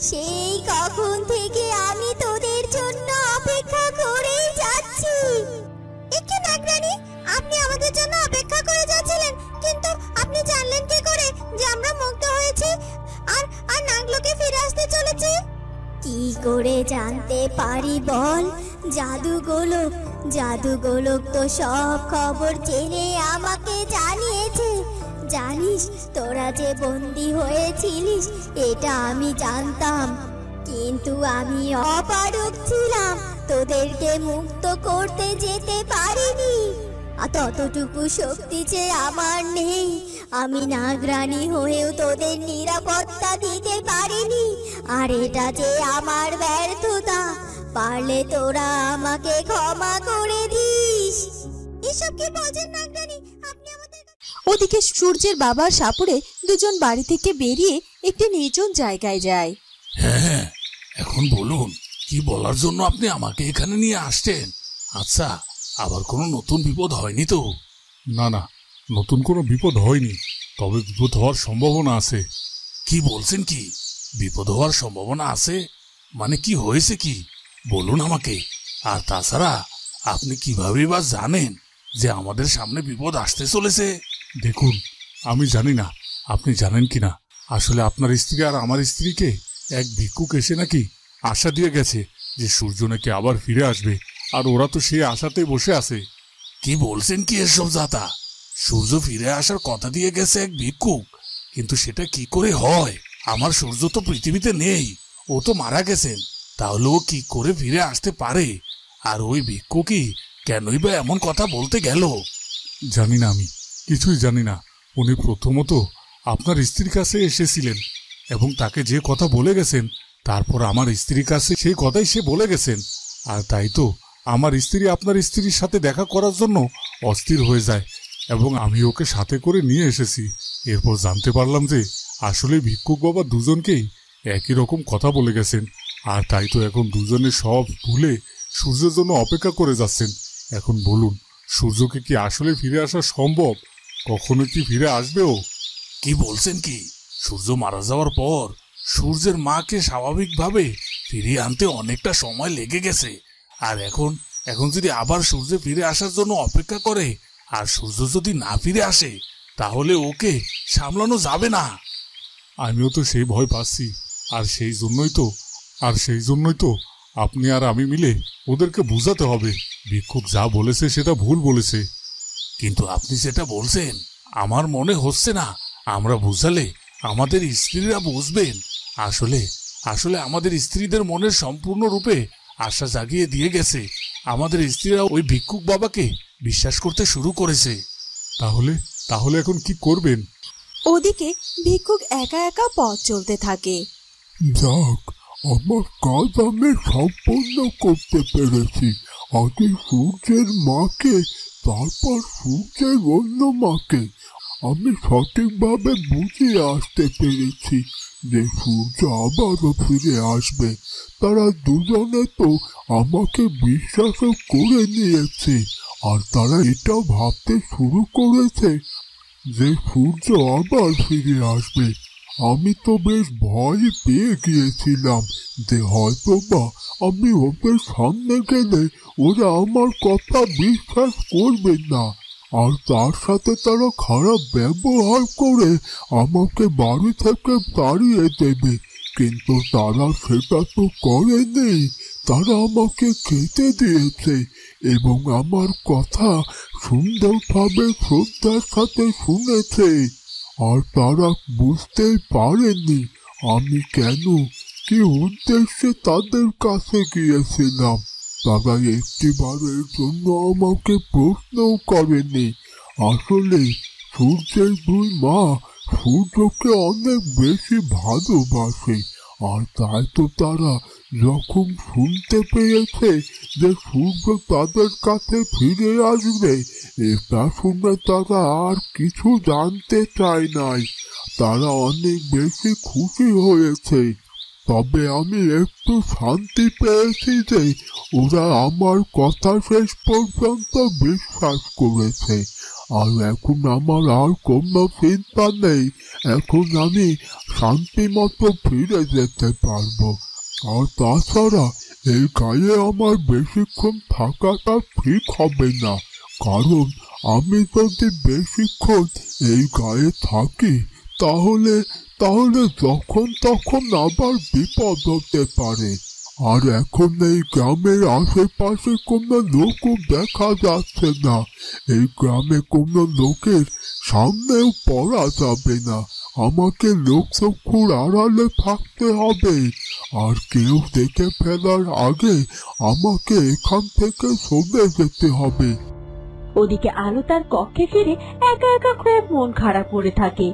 সেই কখন থেকে আমি তোদের জন্য অপেক্ষা করেই যাচ্ছি। একে আপনি আমাদের জন্য অপেক্ষা করে যাচ্ছিলেন, কিন্তু আপনি জানলেন কি করে যে আমরা মুক্ত হয়েছি আর আর নাগলোকে ফিরে আসতে চলেছে? কি করে জানতে পারি বল? জাদু গোলক জাদু গোলক তো সব খবর জেনে আমাকে জানিয়েছে। জানিস, তোরা যে বন্দি হয়েছিলিস এটা আমি জানতাম। কিন্তু আমি অপারক ছিলাম। তোদেরকে মুক্ত করতে যেতে পারিনি। ততটুকু শক্তি যে আমার নেই, আমি নাগরানী হয়েও তোদের নিরাপত্তা দিতে পারিনি। আর এটা যে আমার ব্যর্থতা, পারলে তোরা আমাকে ক্ষমা করে দিস। এসব কি বলছেন নাগরানী ওদিকে সূর্যের বাবা সাপুড়ে দুজন বাড়ি থেকে বেরিয়ে একটি নির্জন জায়গায় যায়। হ্যাঁ এখন বলুন কি বলার জন্য আপনি আমাকে এখানে নিয়ে আসছেন? আচ্ছা আবার কোনো নতুন বিপদ হয়নি তো? না না নতুন কোনো বিপদ হয়নি তবে বিপদ হওয়ার সম্ভাবনা আছে। কি বলছেন কি? বিপদ হওয়ার সম্ভাবনা আছে? মানে কি হয়েছে কি? বলুন আমাকে। আর তাছাড়া আপনি কীভাবে বা জানেন যে আমাদের সামনে বিপদ আসতে চলেছে? দেখুন আমি জানি না আপনি জানেন কি না আসলে আপনার স্ত্রী আর আমার স্ত্রীকে এক ভিক্ষুক এসে নাকি আশা দিয়ে গেছে যে সূর্য নাকি আবার ফিরে আসবে। আর ওরা তো সেই আশাতেই বসে আছে। কি বলছেন কি এসব জাতা সূর্য ফিরে আসার কথা দিয়ে গেছে এক ভিক্ষুক। কিন্তু সেটা কি করে হয়? আমার সূর্য তো পৃথিবীতে নেই ও তো মারা গেছেন। তাহলে ও কি করে ফিরে আসতে পারে? আর ওই ভিক্ষুকই কেনই বা এমন কথা বলতে গেল? জানি না আমি। কিছুই জানি না। উনি প্রথমত আপনার স্ত্রীর কাছে এসেছিলেন এবং তাকে যে কথা বলে গেছেন, তারপর আমার স্ত্রীর কাছে সেই কথাই সে বলে গেছেন। আর তাই তো আমার স্ত্রী আপনার স্ত্রীর সাথে দেখা করার জন্য অস্থির হয়ে যায় এবং আমি ওকে সাথে করে নিয়ে এসেছি। এরপর জানতে পারলাম যে আসলে ভিক্ষুক বাবা দুজনকেই একই রকম কথা বলে গেছেন। আর তাই তো এখন দুজনে সব ভুলে সূর্যের জন্য অপেক্ষা করে যাচ্ছেন। এখন বলুন, সূর্যকে কি আসলে ফিরে আসা সম্ভব? কখনো কি ফিরে আসবেও? কি বলছেন কি? সূর্য মারা যাওয়ার পর সূর্যের মাকে স্বাভাবিকভাবে ফিরিয়ে আনতে অনেকটা সময় লেগে গেছে। আর এখন এখন যদি আবার সূর্য ফিরে আসার জন্য অপেক্ষা করে আর সূর্য যদি না ফিরে আসে তাহলে ওকে সামলানো যাবে না। আমিও তো সেই ভয় পাচ্ছি। আর সেই জন্যই তো আর সেই জন্যই তো আপনি আর আমি মিলে ওদেরকে বুঝাতে হবে। বিক্ষোভ যা বলেছে সেটা ভুল বলেছে। কিন্তু আপনি যেটা বলছেন আমার মনে হচ্ছে না। আমরা বুঝালে আমাদের স্ত্রীরা বুঝবেন। আসলে আসলে আমাদের স্ত্রীদের মনের সম্পূর্ণ রূপে আশা জাগিয়ে দিয়ে গেছে। আমাদের স্ত্রীরা ওই ভিক্ষুক বাবাকে বিশ্বাস করতে শুরু করেছে। তাহলে তাহলে এখন কি করবেন? ওদিকে ভিক্ষুক একা একা পথ চলতে থাকে। যাক আমার কাজ আমি সম্পূর্ণ করতে পেরেছি। আগে সূর্যের মাকে, তারপর সূর্যের অন্য মাকে। আমি সঠিকভাবে বুঝিয়ে আসতে পেরেছি যে সূর্য আবারও ফিরে আসবে। তারা দুজনে তো আমাকে বিশ্বাসও করে নিয়েছে, আর তারা এটাও ভাবতে শুরু করেছে যে সূর্য আবার ফিরে আসবে। আমি তো বেশ ভয় পেয়ে গিয়েছিলাম যে হয়তো বা আমি ওদের সামনে গেলে ওরা আমার কথা বিশ্বাস করবে না। আর তার সাথে তারা খারাপ ব্যবহার করে আমাকে বাড়ি থেকে তাড়িয়ে দেবে। কিন্তু তারা সেটা তো করেনি। তারা আমাকে খেতে দিয়েছে এবং আমার কথা সুন্দরভাবে শ্রদ্ধার সাথে শুনেছে। আর তারা বুঝতেই পারেনি আমি কেন, কি উদ্দেশ্যে তাদের কাছে গিয়েছিলাম। তারা একটিবারের জন্য আমাকে প্রশ্নও করেনি আসলে সূর্যের দুই মা সূর্যকে অনেক বেশি ভালোবাসে, আর তাই তো তারা যখন শুনতে পেয়েছে যে সূর্য তাদের কাছে ফিরে আসবে, এটা শুনে তারা আর কিছু জানতে চায় নাই। তারা অনেক বেশি খুশি হয়েছে। তবে আমি একটু শান্তি পেয়েছি যে ওরা আমার কথা শেষ পর্যন্ত বিশ্বাস করেছে। আর এখন আমার আর কোনো চিন্তা নেই। এখন আমি শান্তি মতো ফিরে যেতে পারব। আর তাছাড়া এই গায়ে আমার বেশিক্ষণ থাকাটা ঠিক হবে না। কারণ আমি যদি বেশিক্ষণ এই গায়ে থাকি, তাহলে তাহলে যখন তখন আবার বিপদ হতে পারে। আর এখন এই গ্রামের আশেপাশে কোনো লোকও দেখা যাচ্ছে না। এই গ্রামে কোনো লোকের সামনেও পড়া যাবে না। আমাকে লোক লোকচক্ষুর আড়ালে থাকতে হবে। আর কেউ দেখে ফেলার আগে আমাকে এখান থেকে সরে যেতে হবে। ওদিকে আলো তার কক্ষে ফিরে একা একা খুব মন খারাপ করে থাকে।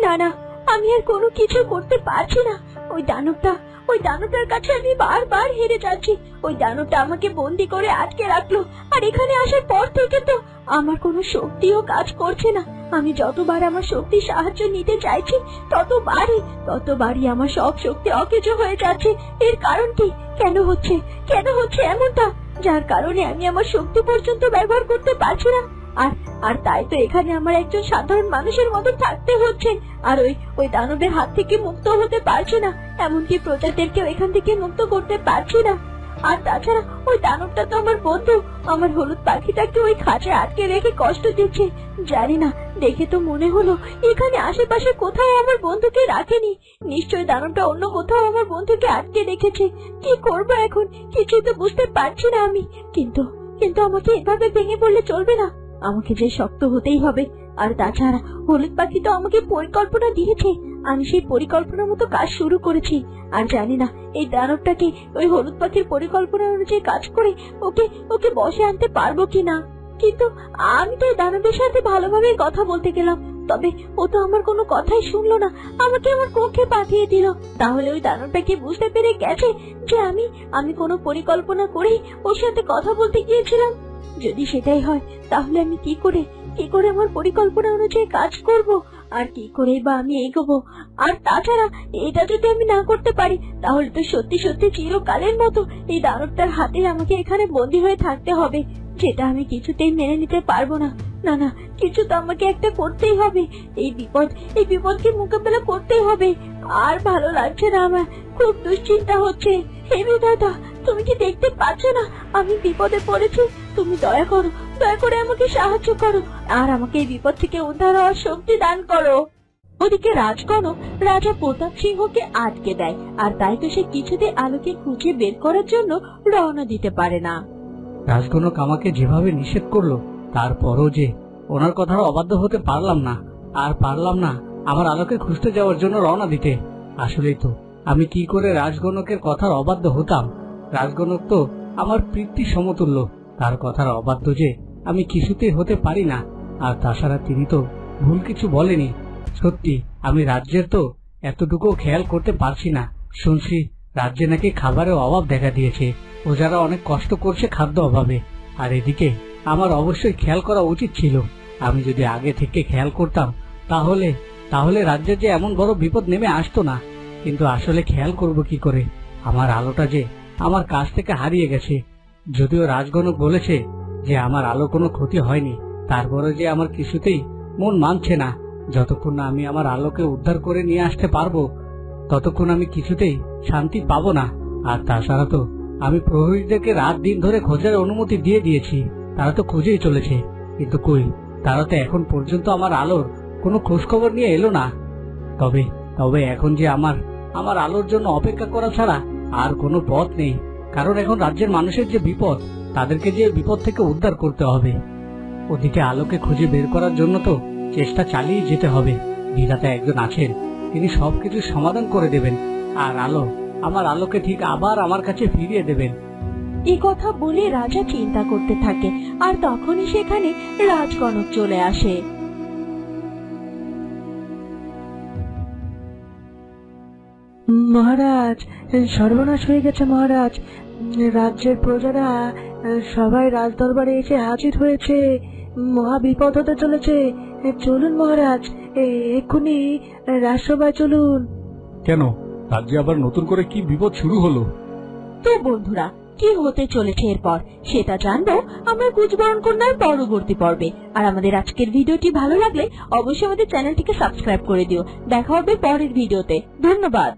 না না আমি আর কোনো কিছু করতে পারছি না। ওই দানবটা, ওই দানবটার কাছে আমি বারবার হেরে যাচ্ছি। ওই দানবটা আমাকে বন্দি করে আটকে রাখল। আর এখানে আসার পর থেকে তো আমার কোনো শক্তিও কাজ করছে না। আমি যতবার আমার শক্তির সাহায্য নিতে চাইছি, ততবারই ততবারই আমার সব শক্তি অকেজো হয়ে যাচ্ছে। এর কারণ কি? কেন হচ্ছে? কেন হচ্ছে এমনটা? যার কারণে আমি আমার শক্তি পর্যন্ত ব্যবহার করতে পারছি না। আর আর তাই তো এখানে আমার একজন সাধারণ মানুষের মতো থাকতে হচ্ছে। আর ওই ওই দানবের হাত থেকে মুক্ত হতে পারছি না। এমনকি প্রজাদেরকেও এখান থেকে মুক্ত করতে পারছি না। আর তাছাড়া ওই দানবটা তো আমার বন্ধু। আমার হলুদ পাখিটাকে ওই খাঁচায় আটকে রেখে কষ্ট দিচ্ছে। জানি না, দেখে তো মনে হলো এখানে আশেপাশে কোথাও আমার বন্ধুকে রাখেনি। নিশ্চয় দানবটা অন্য কোথাও আমার বন্ধুকে আটকে রেখেছে। কি করব এখন? কিছুই তো বুঝতে পারছি না আমি। কিন্তু কিন্তু আমাকে এভাবে ভেঙে পড়লে চলবে না। আমাকে যে শক্ত হতেই হবে, আর তাছাড়া হলুদ পাখি তো আমাকে পরিকল্পনা দিয়েছে। আমি সেই পরিকল্পনা মতো কাজ শুরু করেছি। আর জানি না, এই দানবটাকে ওই হলুদ পাখির পরিকল্পনা অনুযায়ী কাজ করে ওকে ওকে বসে আনতে পারব কিনা? কিন্তু আমি তো দানবের সাথে ভালোভাবে কথা বলতে গেলাম। তবে ও তো আমার কোনো কথাই শুনলো না। আমাকে আমার কক্ষে পাঠিয়ে দিল। তাহলে ওই দানবটা কি বুঝতে পেরে গেছে যে আমি আমি কোনো পরিকল্পনা করেই ওর সাথে কথা বলতে গিয়েছিলাম। যদি সেটাই হয়, তাহলে আমি কি করে কি করে আমার পরিকল্পনা অনুযায়ী কাজ করব? আর কি করে বা আমি এগোবো? আর তাছাড়া, এটা যদি আমি না করতে পারি, তাহলে তো সত্যি সত্যি চিরকালের মতো এই দানবটার হাতে আমাকে এখানে বন্দী হয়ে থাকতে হবে। যেটা আমি কিছুতেই মেনে নিতে পারব না। না না, কিছু তো আমাকে একটা করতেই হবে। এই বিপদ, এই বিপদকে মোকাবেলা করতেই হবে। আর ভালো লাগছে না আমার। খুব দুশ্চিন্তা হচ্ছে। হে দাদা তুমি কি দেখতে পাচ্ছ না? আমি বিপদে পড়েছি। তুমি দয়া করো, দয়া করে আমাকে সাহায্য করো। আর আমাকে এই বিপদ থেকে উদ্ধার হওয়ার শক্তি দান করো। ওদিকে রাজকনক রাজা প্রতাপ সিংহকে আটকে দেয়, আর তাই তো সে কিছুতে আলোকে খুঁজে বের করার জন্য রওনা দিতে পারে না। রাজগণক আমাকে যেভাবে নিষেধ করল, তারপরও যে ওনার কথার অবাধ্য হতে পারলাম না। আর পারলাম না আমার আলোকে খুঁজতে যাওয়ার জন্য রওনা দিতে। আসলেই তো, আমি কি করে রাজগণকের কথার অবাধ্য হতাম? রাজগণক তো আমার প্রীতি সমতুল্য। তার কথার অবাধ্য যে আমি কিছুতেই হতে পারি না। আর তাছাড়া তিনি তো ভুল কিছু বলেনি। সত্যি, আমি রাজ্যের তো এতটুকু খেয়াল করতে পারছি না। শুনছি, রাজ্যে নাকি খাবারের অভাব দেখা দিয়েছে ও যারা অনেক কষ্ট করছে খাদ্য অভাবে। আর এদিকে আমার অবশ্যই খেয়াল করা উচিত ছিল। আমি যদি আগে থেকে খেয়াল করতাম, তাহলে তাহলে রাজ্যে যে এমন বড় বিপদ নেমে আসতো না। কিন্তু আসলে খেয়াল করব কি করে? আমার আলোটা যে আমার কাছ থেকে হারিয়ে গেছে। যদিও রাজগণক বলেছে যে আমার আলো কোনো ক্ষতি হয়নি তারপরে যে আমার কিছুতেই মন মানছে না। যতক্ষণ না আমি আমার আলোকে উদ্ধার করে নিয়ে আসতে পারব, ততক্ষণ আমি কিছুতেই শান্তি পাবো না। আর তাছাড়া তো আমি প্রহরীদেরকে রাত দিন ধরে খোঁজার অনুমতি দিয়ে দিয়েছি, তারা তো খুঁজেই চলেছে। কিন্তু কই, তারা তো এখন পর্যন্ত আমার আলোর কোনো খোঁজখবর নিয়ে এলো না। তবে তবে এখন যে আমার আমার আলোর জন্য অপেক্ষা করা ছাড়া আর কোনো পথ নেই। কারণ এখন রাজ্যের মানুষের যে বিপদ, তাদেরকে যে বিপদ থেকে উদ্ধার করতে হবে। ওদিকে আলোকে খুঁজে বের করার জন্য তো চেষ্টা চালিয়ে যেতে হবে। বিধাতা একজন আছেন, তিনি সবকিছু সমাধান করে দেবেন। আর আলো, আমার আলোকে ঠিক আবার আমার কাছে ফিরিয়ে দেবেন। এই কথা বলে রাজা চিন্তা করতে থাকে, আর তখনই সেখানে রাজগণক চলে আসে। মহারাজ সর্বনাশ হয়ে গেছে মহারাজ। রাজ্যের প্রজারা সবাই রাজদরবারে এসে হাজির হয়েছে। মহা বিপদ হতে চলেছে। চলুন মহারাজ এক্ষুনি রাজসভায় চলুন। কেন? রাজ্যে আবার নতুন করে কি বিপদ শুরু হলো? তো বন্ধুরা কি হতে চলেছে এরপর? সেটা জানব আমরা কুচবরণ কন্যার পরবর্তী পর্বে। আর আমাদের আজকের ভিডিওটি ভালো লাগলে অবশ্যই আমাদের চ্যানেলটিকে সাবস্ক্রাইব করে দিও। দেখা হবে পরের ভিডিওতে। ধন্যবাদ।